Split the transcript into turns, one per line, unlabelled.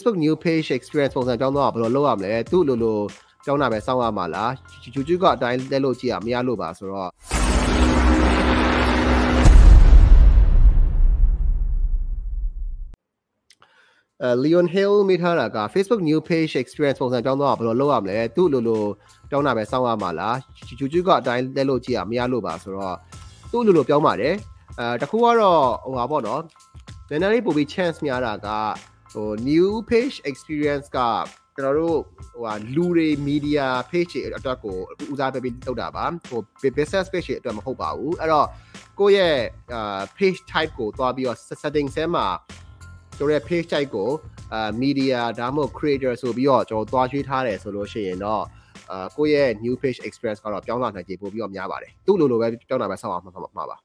Facebook new page experience ပုံစံပြောင်းတော့ဘယ်လိုလုပ်ရမလဲသူ့လိုလိုပြောင်းတာပဲစောင့်ရမှာလား YouTube ကအတိုင်းလက်လို့ကြည့်ရမရလို့ပါဆိုတော့အဲ Leon Hill မိထားတာက Facebook new page experience ပုံစံပြောင်းတော့ဘယ်လိုလုပ်ရမလဲသူ့လိုလိုပြောင်းတာပဲစောင့်ရမှာလား YouTube ကအတိုင်းလက်လို့ကြည့်ရမရလို့ပါဆိုတော့သူ့လိုလိုပြောင်းပါတယ်အဲတခုကတော့ဟိုပါပေါ့နော်နည်းနည်းလေးပို့ပြီး chance များတာက ဟို new page experience ကကျွန်တော်တို့ဟိုဟာလူတွေ media page တွေအတွက်ကိုဦးစားပေးပြီးလုပ်တာပါဟို business page တွေအတွက်မဟုတ်ပါဘူးအဲ့တော့ကိုယ့်ရဲ့အာ page type ကိုတွားပြီးတော့ setting ဆဲမှာကျွန်တော်ရဲ့ page type ကိုအာ media ဒါမှမဟုတ် creator ဆိုပြီးတော့ကျွန်တော်တွားရွှေးထားတယ်ဆိုလို့ရှိရင်တော့အာကိုယ့်ရဲ့ new page experience ကတော့ပြောင်းလာနိုင်ခြေပို့ပြီးတော့များပါတယ်သူ့လိုလိုပဲပြောင်းတာပဲဆောက်အောင်မှာပါ